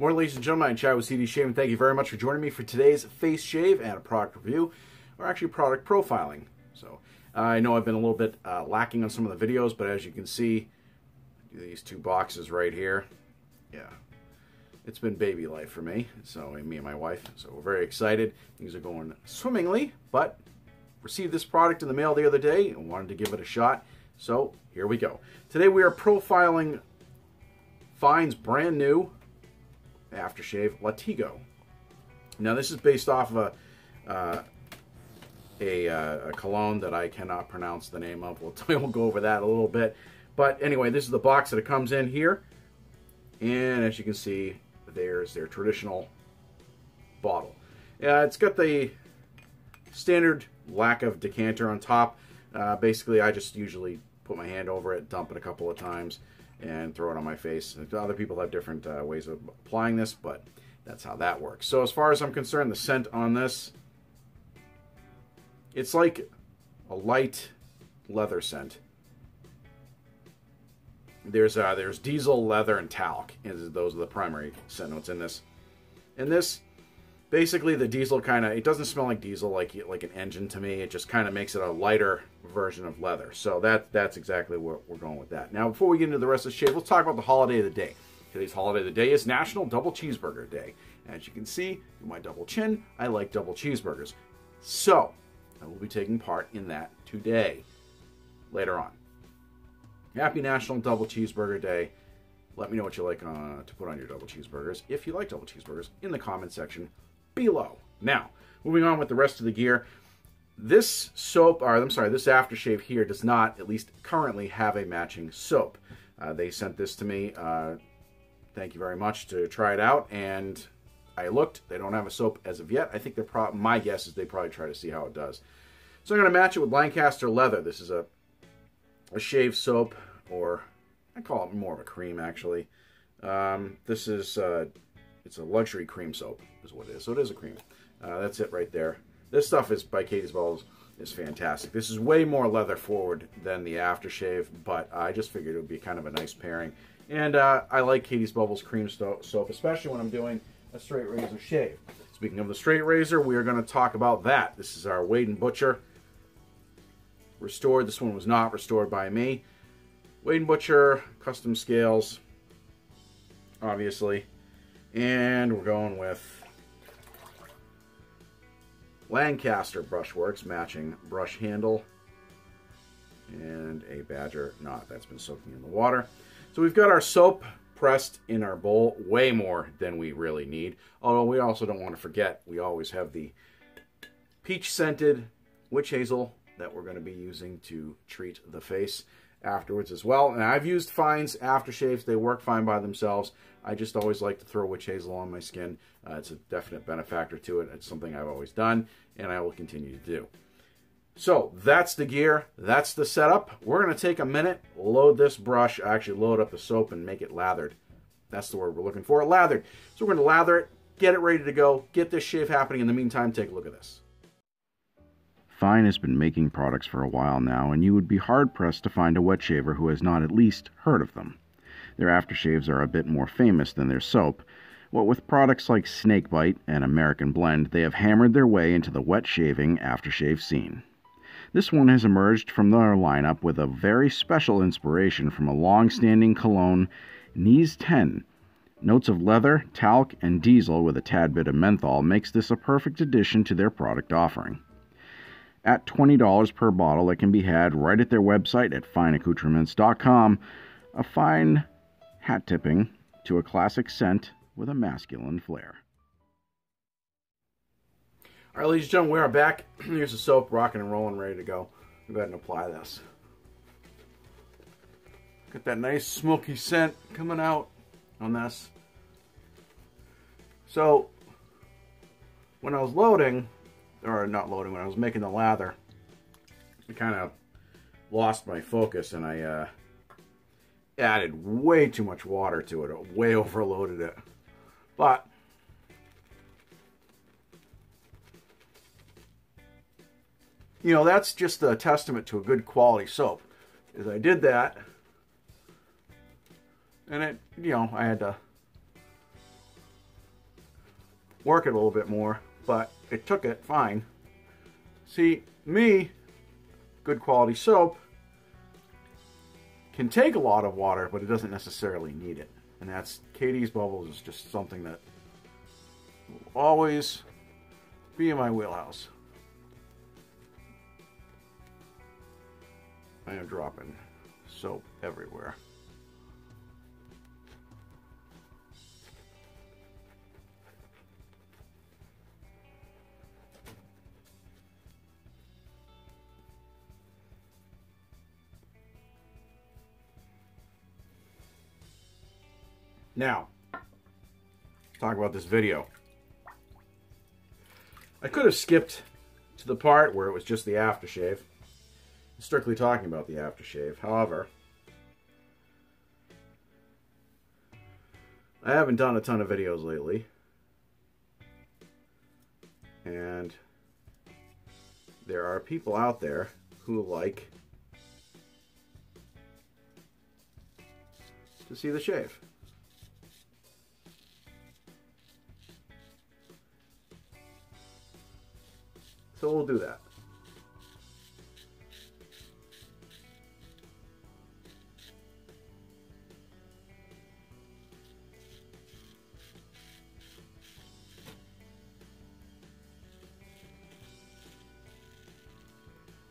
Morning, ladies and gentlemen. I'm Chad with CD Shave, and thank you very much for joining me for today's face shave and a product review, or actually product profiling. So, I know I've been a little bit uh, lacking on some of the videos, but as you can see, these two boxes right here, yeah, it's been baby life for me. So, me and my wife. So, we're very excited. Things are going swimmingly, but received this product in the mail the other day and wanted to give it a shot. So, here we go. Today we are profiling Fine's brand new aftershave Latigo. Now this is based off of a, uh, a, uh, a, cologne that I cannot pronounce the name of. We'll, we'll go over that a little bit. But anyway, this is the box that it comes in here. And as you can see, there's their traditional bottle. Yeah, it's got the standard lack of decanter on top. Uh, basically, I just usually put my hand over it, dump it a couple of times, and throw it on my face. Other people have different uh, ways of applying this, but that's how that works. So as far as I'm concerned, the scent on this, it's like a light leather scent. There's uh, there's diesel, leather, and talc. Those are the primary scent notes in this. In this, basically the diesel kind of it doesn't smell like diesel like like an engine to me. It just kind of makes it a lighter version of leather. So that that's exactly what we're going with that. Now before we get into the rest of the shave let's talk about the holiday of the day. Today's holiday of the day is national double cheeseburger day. As you can see my double chin i like double cheeseburgers. So i will be taking part in that today. Later on. Happy national double cheeseburger day. Let me know what you like uh, to put on your double cheeseburgers. If you like double cheeseburgers in the comment section below. Now, moving on with the rest of the gear. This soap, or I'm sorry, this aftershave here does not, at least currently, have a matching soap. Uh, they sent this to me. Uh, thank you very much to try it out. And I looked. They don't have a soap as of yet. I think they're pro my guess is they probably try to see how it does. So I'm going to match it with Lancaster Leather. This is a, a shave soap, or I call it more of a cream, actually. Um, this is uh, it's a luxury cream soap, is what it is. So it is a cream. Uh, that's it right there. This stuff is by Katie's Bubbles is fantastic. This is way more leather forward than the aftershave, but I just figured it would be kind of a nice pairing. And uh, I like Katie's Bubbles cream soap, especially when I'm doing a straight razor shave. Speaking of the straight razor, we are going to talk about that. This is our Wade and Butcher restored. This one was not restored by me. Wade and Butcher, custom scales, obviously. And we're going with Lancaster Brushworks matching brush handle and a badger knot that's been soaking in the water. So we've got our soap pressed in our bowl, way more than we really need. Although we also don't want to forget, we always have the peach scented witch hazel that we're going to be using to treat the face afterwards as well. And I've used Fine's aftershaves. They work fine by themselves. I just always like to throw witch hazel on my skin. Uh, it's a definite benefactor to it. It's something I've always done, and I will continue to do. So that's the gear. That's the setup. We're going to take a minute, load this brush, actually load up the soap and make it lathered. That's the word we're looking for, lathered. So we're going to lather it, get it ready to go, get this shave happening. In the meantime, take a look at this. Fine has been making products for a while now, and you would be hard pressed to find a wet shaver who has not at least heard of them. Their aftershaves are a bit more famous than their soap. What with products like Snakebite and American Blend, they have hammered their way into the wet shaving aftershave scene. This one has emerged from their lineup with a very special inspiration from a long standing cologne, Knize 10. Notes of leather, talc, and diesel with a tad bit of menthol makes this a perfect addition to their product offering at $20 per bottle. It can be had right at their website at fineaccoutrements.com. A fine hat tipping to a classic scent with a masculine flair. All right, ladies and gentlemen, we are back. Here's the soap, rocking and rolling, ready to go. Go ahead and apply this. Got that nice smoky scent coming out on this. So, when I was loading, or not loading, when I was making the lather, I kind of lost my focus and I uh, added way too much water to it. it way overloaded it. But you know, that's just a testament to a good quality soap. Is I did that and it, you know, I had to work it a little bit more, but it took it fine. See, me, good quality soap, can take a lot of water, but it doesn't necessarily need it. And that's Katie's Bubbles is just something that will always be in my wheelhouse. I am dropping soap everywhere. Now, talk about this video. I could have skipped to the part where it was just the aftershave. Strictly talking about the aftershave. However, I haven't done a ton of videos lately. And there are people out there who like to see the shave. So we'll do that.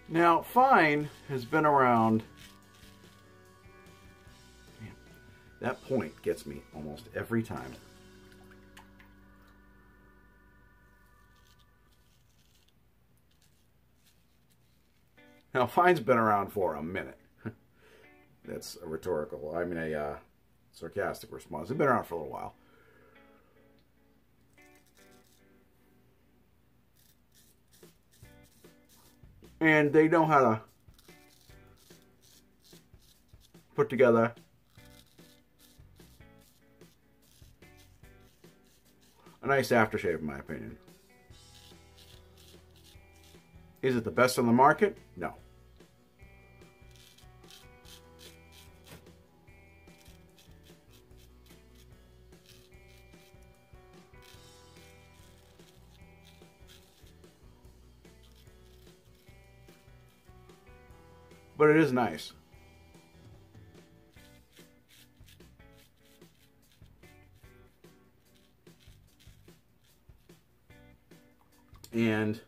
Now, fine has been around. That point gets me almost every time. Now, fine's been around for a minute. That's a rhetorical, I mean, a uh, sarcastic response. It's been around for a little while. And they know how to put together a nice aftershave, in my opinion. Is it the best on the market? No. But it is nice. And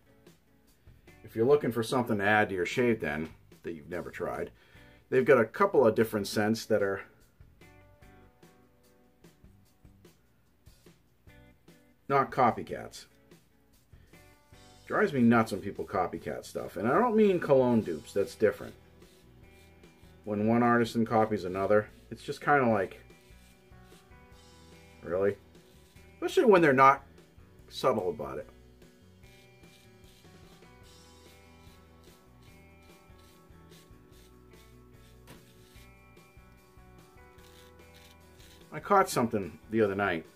if you're looking for something to add to your shave then, that you've never tried, they've got a couple of different scents that are not copycats. Drives me nuts when people copycat stuff. And I don't mean cologne dupes, that's different. When one artisan copies another, it's just kind of like, really? Especially when they're not subtle about it. I caught something the other night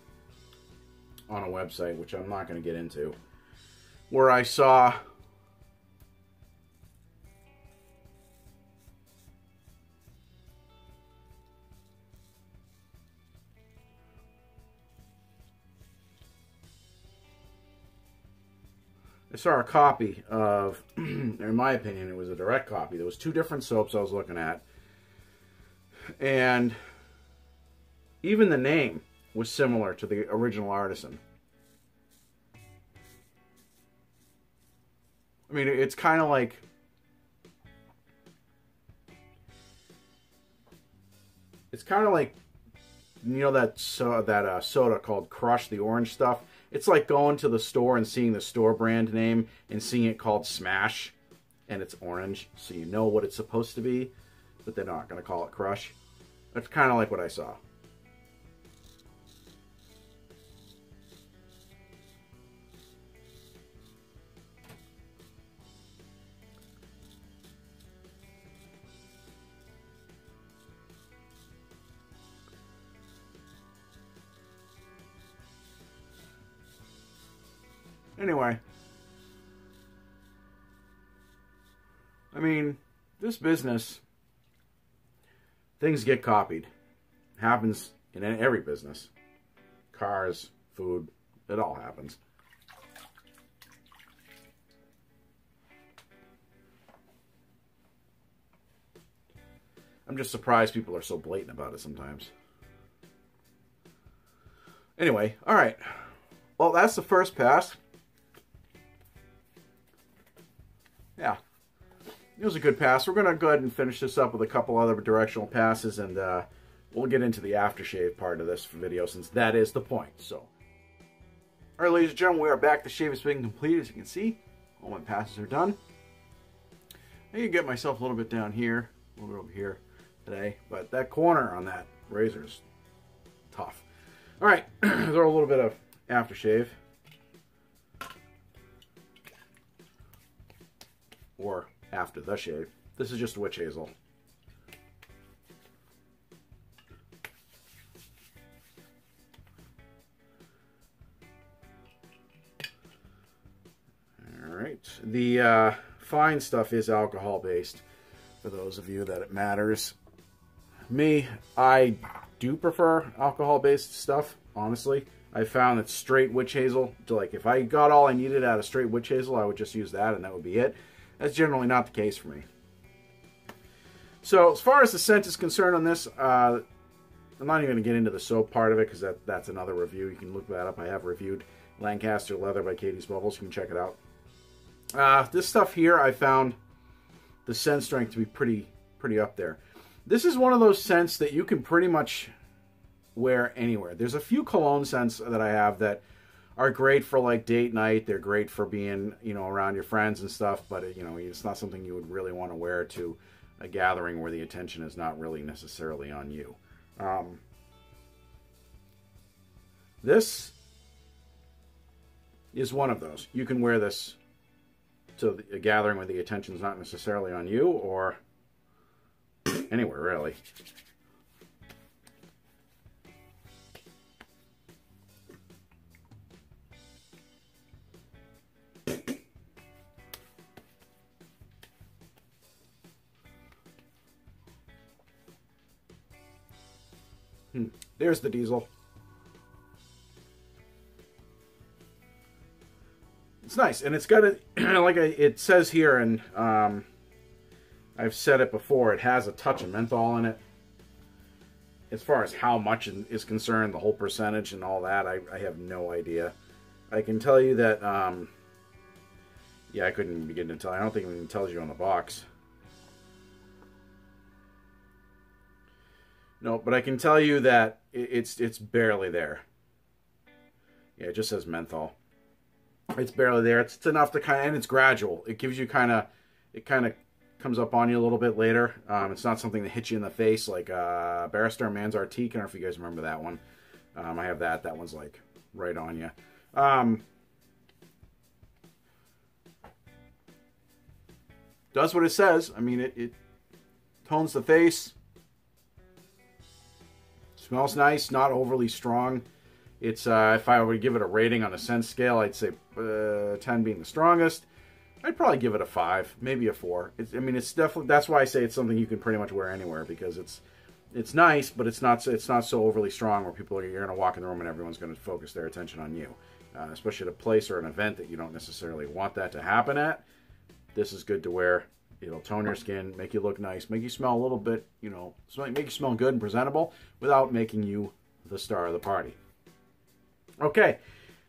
on a website, which I'm not going to get into, where I saw I saw a copy of, in my opinion, it was a direct copy. There was two different soaps I was looking at. And even the name was similar to the original artisan. I mean, it's kind of like it's kind of like you know that so that uh, soda called Crush, the orange stuff. It's like going to the store and seeing the store brand name and seeing it called Smash, and it's orange, so you know what it's supposed to be, but they're not going to call it Crush. That's kind of like what I saw. Anyway. I mean, this business, things get copied. Happens in every business. Cars, food, It all happens. I'm just surprised people are so blatant about it sometimes. Anyway, all right. Well, that's the first pass. Yeah. It was a good pass. We're going to go ahead and finish this up with a couple other directional passes, and uh, we'll get into the aftershave part of this video, since that is the point. So, all right, ladies and gentlemen, we are back. The shave has been complete, as you can see. All my passes are done. I can get myself a little bit down here, a little bit over here today, but that corner on that razor is tough. All right, throw a little bit of aftershave. Or after the shave. This is just witch hazel. All right, the uh, fine stuff is alcohol based for those of you that it matters. Me, I do prefer alcohol-based stuff, honestly. I found that straight witch hazel, like if I got all I needed out of straight witch hazel, I would just use that and that would be it. That's generally not the case for me. So as far as the scent is concerned on this, uh, I'm not even going to get into the soap part of it because that, that's another review. You can look that up. I have reviewed Lancaster Leather by Katie's Bubbles. You can check it out. Uh, this stuff here, I found the scent strength to be pretty pretty up there. This is one of those scents that you can pretty much wear anywhere. There's a few cologne scents that I have that are great for like date night. They're great for being, you know, around your friends and stuff, but you know, it's not something you would really want to wear to a gathering where the attention is not really necessarily on you. Um, this is one of those. You can wear this to a gathering where the attention is not necessarily on you or anywhere really. Hmm. There's the diesel. It's nice, and it's got a like a, it says here, and um, I've said it before, it has a touch of menthol in it. As far as how much is concerned, the whole percentage and all that, I, I have no idea. I can tell you that, um, yeah, I couldn't begin to tell. I don't think it even tells you on the box. No, but I can tell you that it's it's barely there. Yeah, it just says menthol. It's barely there. It's, it's enough to kind of, and it's gradual. It gives you kind of, it kind of comes up on you a little bit later. Um, it's not something that hits you in the face like uh, Barrister Man's Artique. I don't know if you guys remember that one. Um, I have that. That one's like right on you. Um, does what it says. I mean, it, it tones the face. Smells nice, not overly strong. It's uh, if I were to give it a rating on a scent scale, I'd say uh, 10 being the strongest. I'd probably give it a five, maybe a four. It's, I mean, it's definitely that's why I say it's something you can pretty much wear anywhere because it's it's nice, but it's not it's not so overly strong where people are you're going to walk in the room and everyone's going to focus their attention on you, uh, especially at a place or an event that you don't necessarily want that to happen at. This is good to wear. It'll tone your skin, make you look nice, make you smell a little bit, you know, make you smell good and presentable without making you the star of the party. Okay,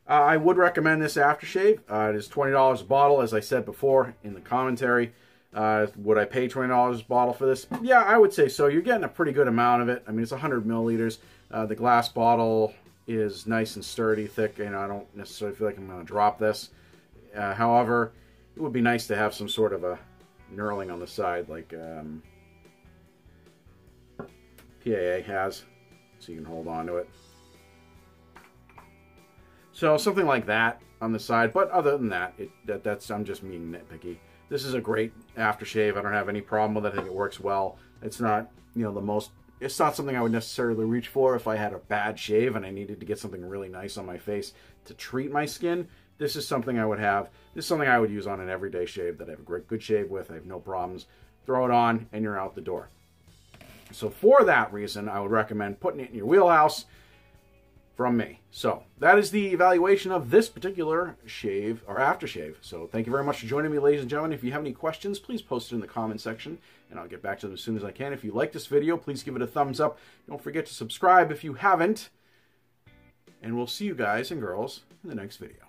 uh, I would recommend this aftershave. Uh, it is $20 a bottle, as I said before in the commentary. Uh, would I pay $20 a bottle for this? Yeah, I would say so. You're getting a pretty good amount of it. I mean, it's 100 milliliters. Uh, the glass bottle is nice and sturdy, thick. and I don't necessarily feel like I'm going to drop this. Uh, however, it would be nice to have some sort of a knurling on the side like um, PAA has, so you can hold on to it. So something like that on the side. But other than that, it that, that's I'm just being nitpicky. This is a great aftershave. I don't have any problem with it. I think it works well. It's not, you know, the most it's not something I would necessarily reach for if I had a bad shave and I needed to get something really nice on my face to treat my skin. This is something I would have. This is something I would use on an everyday shave that I have a great good shave with. I have no problems. Throw it on and you're out the door. So for that reason, I would recommend putting it in your wheelhouse from me. So that is the evaluation of this particular shave or aftershave. So thank you very much for joining me, ladies and gentlemen. If you have any questions, please post it in the comment section and I'll get back to them as soon as I can. If you like this video, please give it a thumbs up. Don't forget to subscribe if you haven't. And we'll see you guys and girls in the next video.